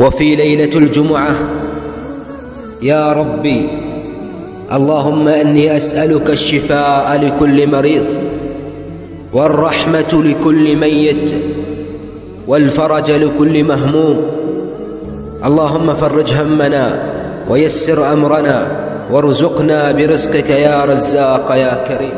وفي ليلة الجمعة يا ربي اللهم أني أسألك الشفاء لكل مريض والرحمة لكل ميت والفرج لكل مهموم. اللهم فرج همنا ويسر أمرنا وارزقنا برزقك يا رزاق يا كريم.